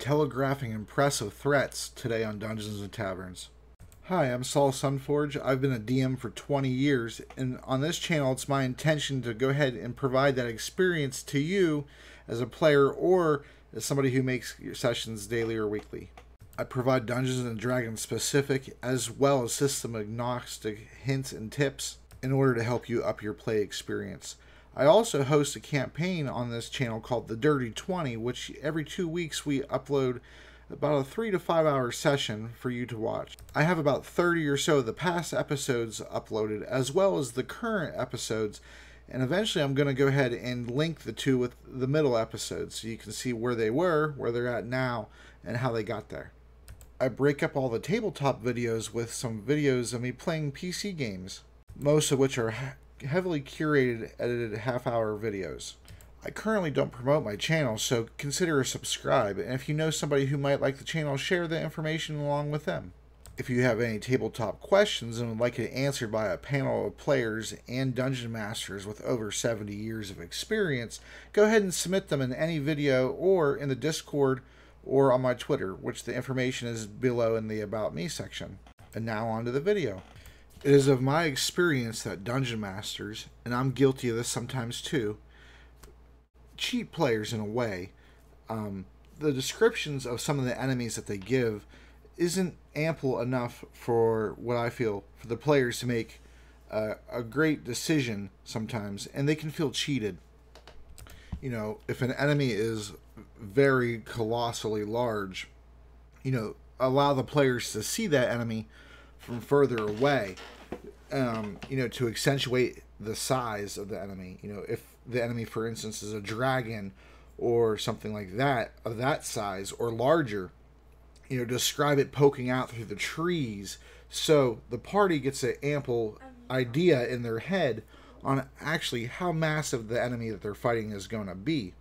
telegraphing impressive threats today on Dungeons and Taverns. Hi, I'm Solsunforge. I've been a DM for 20 years, and on this channel, it's my intention to go ahead and provide that experience to you as a player or as somebody who makes your sessions daily or weekly. I provide Dungeons and Dragons specific as well as system agnostic hints and tips in order to help you up your play experience. I also host a campaign on this channel called The Dirty 20, which every two weeks we upload about a three to five hour session for you to watch. I have about 30 or so of the past episodes uploaded, as well as the current episodes, and eventually I'm going to go ahead and link the two with the middle episodes so you can see where they were, where they're at now, and how they got there. I break up all the tabletop videos with some videos of me playing PC games, most of which are heavily curated, edited half hour videos. I currently don't promote my channel, so consider a subscribe, and if you know somebody who might like the channel, share the information along with them. If you have any tabletop questions and would like it answered by a panel of players and dungeon masters with over 70 years of experience, go ahead and submit them in any video or in the Discord or on my Twitter, which the information is below in the About Me section. And now on to the video. It is of my experience that dungeon masters, and I'm guilty of this sometimes too, cheat players in a way. Um, the descriptions of some of the enemies that they give isn't ample enough for what I feel for the players to make uh, a great decision sometimes, and they can feel cheated. You know, if an enemy is very colossally large, you know, allow the players to see that enemy from further away, um, you know, to accentuate the size of the enemy. You know, if the enemy, for instance, is a dragon or something like that, of that size or larger, you know, describe it poking out through the trees so the party gets an ample idea in their head on actually how massive the enemy that they're fighting is going to be.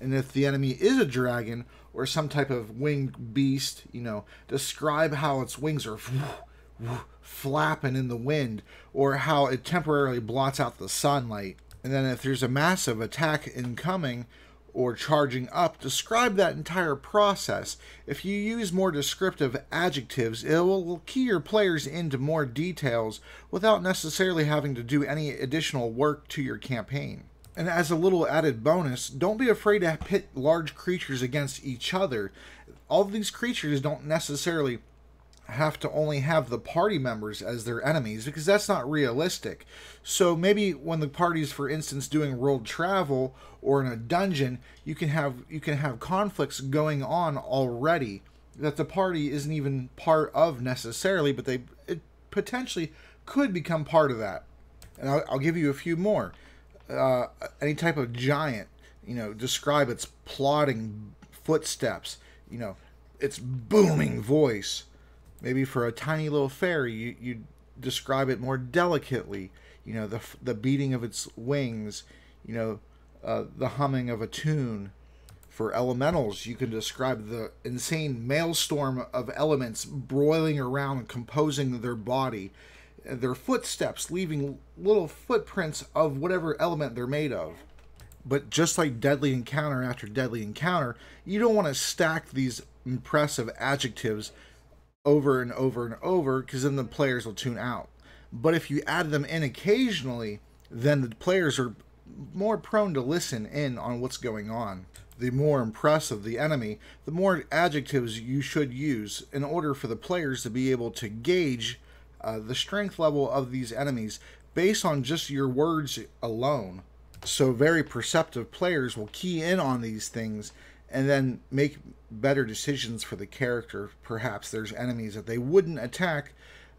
And if the enemy is a dragon or some type of winged beast, you know, describe how its wings are flapping in the wind or how it temporarily blots out the sunlight. And then if there's a massive attack incoming or charging up, describe that entire process. If you use more descriptive adjectives, it will key your players into more details without necessarily having to do any additional work to your campaign. And as a little added bonus, don't be afraid to pit large creatures against each other. All these creatures don't necessarily have to only have the party members as their enemies because that's not realistic. So maybe when the party's for instance doing world travel or in a dungeon, you can have you can have conflicts going on already that the party isn't even part of necessarily, but they it potentially could become part of that. And I'll, I'll give you a few more. Uh, any type of giant, you know, describe its plodding footsteps, you know, its booming voice Maybe for a tiny little fairy, you, you describe it more delicately. You know, the, the beating of its wings, you know, uh, the humming of a tune. For elementals, you can describe the insane maelstrom of elements broiling around, composing their body, their footsteps leaving little footprints of whatever element they're made of. But just like deadly encounter after deadly encounter, you don't want to stack these impressive adjectives over and over and over because then the players will tune out. But if you add them in occasionally, then the players are more prone to listen in on what's going on. The more impressive the enemy, the more adjectives you should use in order for the players to be able to gauge uh, the strength level of these enemies based on just your words alone. So, very perceptive players will key in on these things and then make better decisions for the character. Perhaps there's enemies that they wouldn't attack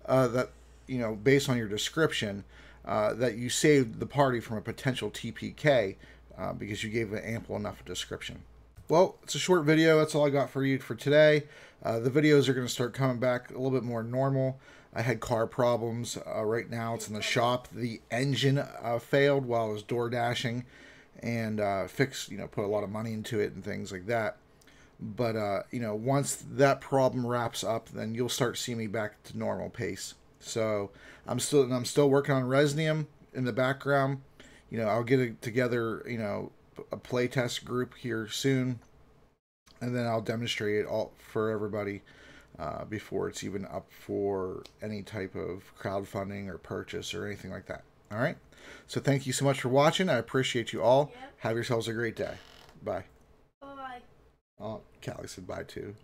uh, that you know based on your description uh, that you saved the party from a potential TPK uh, because you gave an ample enough description. Well, it's a short video. That's all I got for you for today. Uh, the videos are going to start coming back a little bit more normal. I had car problems. Uh, right now, it's in the shop. The engine uh, failed while I was door dashing and uh, fix, you know, put a lot of money into it and things like that. But uh, you know, once that problem wraps up, then you'll start seeing me back to normal pace. So I'm still I'm still working on Resnium in the background. You know, I'll get it together. You know, a playtest group here soon. and then I'll demonstrate it all for everybody uh, before it's even up for any type of crowdfunding or purchase or anything like that. All right. So thank you so much for watching. I appreciate you all. Yep. Have yourselves a great day. Bye. Bye. Oh, Callie said bye too.